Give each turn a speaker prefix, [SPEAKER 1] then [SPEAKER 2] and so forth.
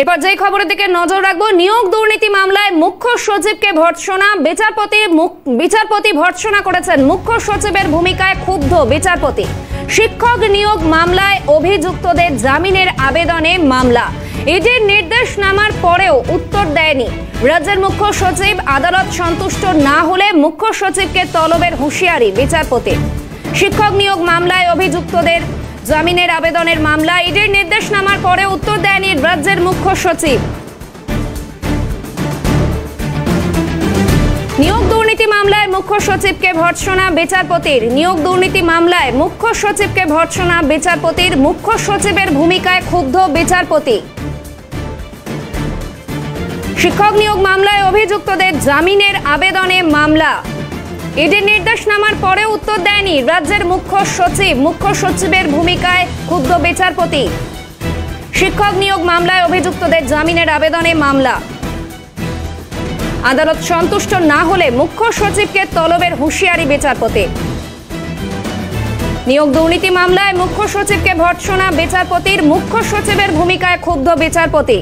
[SPEAKER 1] এরপর যেই খবরের দিকে নজর রাখব, নিয়োগ দুর্নীতি মামলায় মুখ্য সচিবকে ভর্ৎসনা বিচারপতি বিচারপতি ভর্ৎসনা করেছেন। মুখ্য সচিবের ভূমিকায় ক্ষুব্ধ বিচারপতি। শিক্ষক নিয়োগ মামলায় অভিযুক্তদের জামিনের আবেদনে মামলা। ইডির নির্দেশ নামার পরেও উত্তর দেয়নি। রাজ্যের মুখ্য সচিব আদালত সন্তুষ্ট না হলে মুখ্য সচিবকে তলবের হুঁশিয়ারি বিচারপতি। শিক্ষক নিয়োগ মামলায় অভিযুক্তদের জামিনের আবেদনের মামলা, ইডির নির্দেশ নামার পরে উত্তর দেয়নি রাজ্যের মুখ্য সচিব। নিয়োগ দুর্নীতি মামলায় মুখ্য সচিবকে ভর্ৎসনা, বিচারপতির নিয়োগ দুর্নীতি মামলায় মুখ্য সচিবকে ভর্ৎসনা, বিচারপতির মুখ্য সচিবের ভূমিকায় ক্ষুব্ধ বিচারপতি। শিক্ষক নিয়োগ মামলায় অভিযুক্তদের জামিনের আবেদনে মামলা। ইডির নির্দেশ নামার পরে উত্তর দেয়নি রাজ্যের মুখ্য সচিব। মুখ্য সচিবের ভূমিকায় ক্ষুব্ধ বিচারপতি। শিক্ষক নিয়োগ মামলায় অভিযুক্তদের জামিনের আবেদনে মামলা। আদালত সন্তুষ্ট না হলে মুখ্য সচিবকে তলবের হুঁশিয়ারি বিচারপতি। নিয়োগ দুর্নীতি মামলায় মুখ্য সচিবকে ভর্ৎসনা বিচারপতির। মুখ্য সচিবের ভূমিকায় ক্ষুব্ধ বিচারপতি।